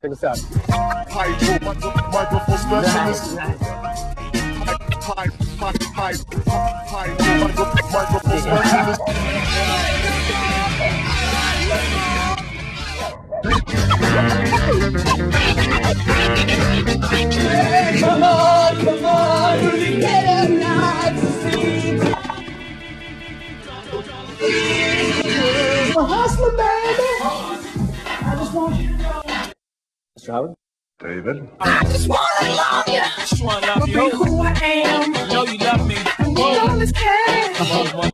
Check this out. Hydro, micro- microphone specialist. Microphone. Come on, come on, get up now to see. I'm a hustler, baby. I just want you to know. Mr. Howard? David. I just wanna love you. I just wanna love Be you. who I am. Know you love me. And all this cash. One, one,